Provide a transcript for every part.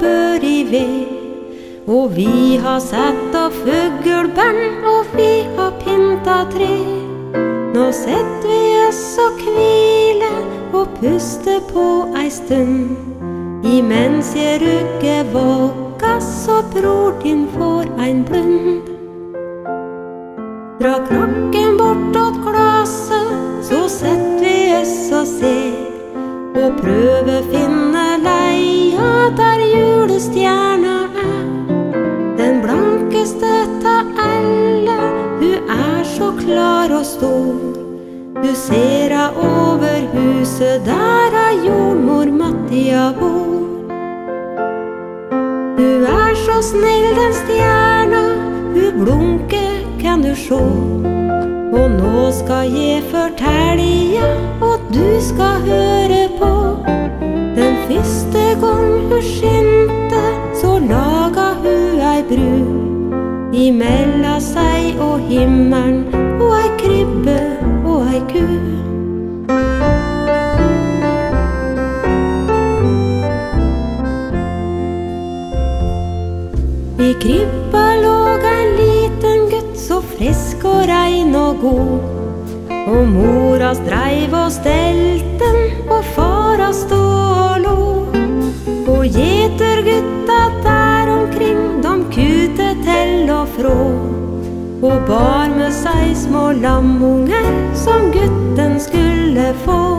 ved. Og vi har sett av fugleband, og vi har pynta tre. Nå setter vi oss og hviler og puster på ei stund. Imens jeg rugger vågga så bror din får ein blund. Dra klokken bortåt glaset, så setter vi oss og ser. Og prøver finne julestjerna er. Den blankeste av alle, hun er så klar og stor. Du ser henne over huset, der er jordmor Mattia bor. Du er så snill, den stjerna, hun blunker, kan du sjå. Og nå skal jeg fortelle, og du skal høre på. Den første gang hun laga hun ei bru. Imella seg og himmelen, og ei krybbe og ei ku. I krybba låg en liten gutt, så frisk og rein og god. Og mora dreiv og stelten, frå. Og bar med seg små lamunger som gutten skulle få.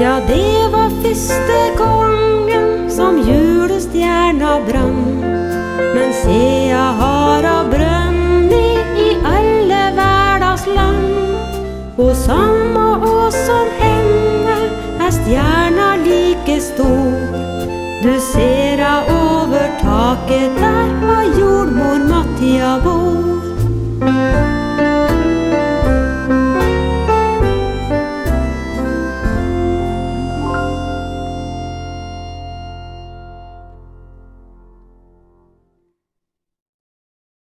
Ja, det var første gangen som julestjerna brann. Men sea har a brønni i alle verdas land. Og samme å som henne er stjerna like stor. Du ser av over taket der bor.